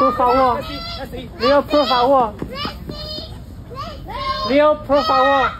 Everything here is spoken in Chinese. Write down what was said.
破防我，你要破防我，你要破防我。